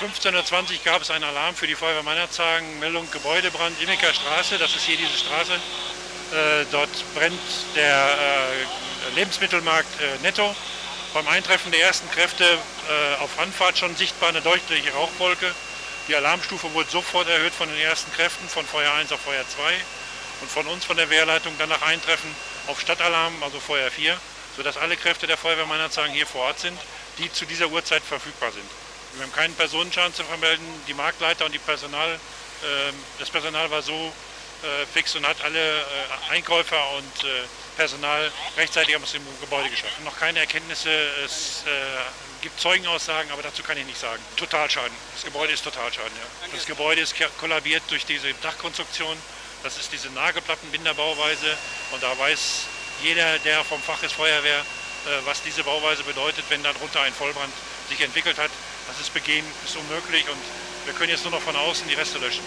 Um 15.20 Uhr gab es einen Alarm für die Feuerwehr Meinerzhagen, Meldung Gebäudebrand, Immeker Straße, das ist hier diese Straße. Äh, dort brennt der äh, Lebensmittelmarkt äh, Netto. Beim Eintreffen der ersten Kräfte äh, auf Anfahrt schon sichtbar eine deutliche Rauchwolke. Die Alarmstufe wurde sofort erhöht von den ersten Kräften, von Feuer 1 auf Feuer 2 und von uns von der Wehrleitung dann nach Eintreffen auf Stadtalarm, also Feuer 4, sodass alle Kräfte der Feuerwehr Meinerzhagen hier vor Ort sind, die zu dieser Uhrzeit verfügbar sind. Wir haben keinen Personenschaden zu vermelden. Die Marktleiter und die Personal, äh, das Personal war so äh, fix und hat alle äh, Einkäufer und äh, Personal rechtzeitig aus dem Gebäude geschaffen. Noch keine Erkenntnisse, es gibt Zeugenaussagen, aber dazu kann ich nicht sagen. Totalschaden. Das Gebäude ist Totalschaden. Ja. Das Gebäude ist kollabiert durch diese Dachkonstruktion. Das ist diese Nagelplattenbinderbauweise und da weiß jeder, der vom Fach ist Feuerwehr, was diese Bauweise bedeutet, wenn darunter ein Vollbrand sich entwickelt hat. Das ist begehen, ist unmöglich und wir können jetzt nur noch von außen die Reste löschen.